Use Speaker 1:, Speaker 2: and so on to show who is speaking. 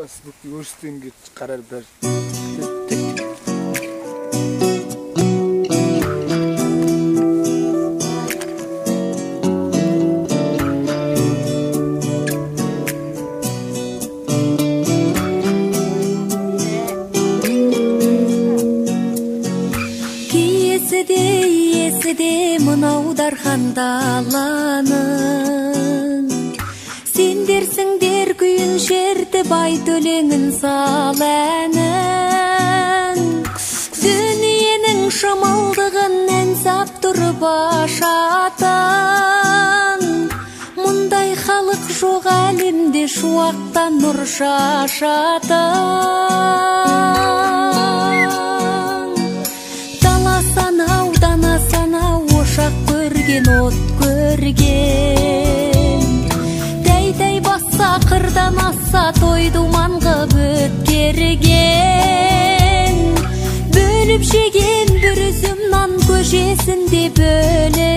Speaker 1: фейсбукте өрістенге қарар бәрі
Speaker 2: киесі де иесі де мынау шертіп айт өлеңін сал әнін дүниенің шамалдығын ән сап тұрып ашатын. Мұндай халық жоқ әлемде шуақтан нұр шашатын. Дала санау дана санау ошақ көрген от көрген. берген бөліп жеген бір үзім нан көшесінде бөліп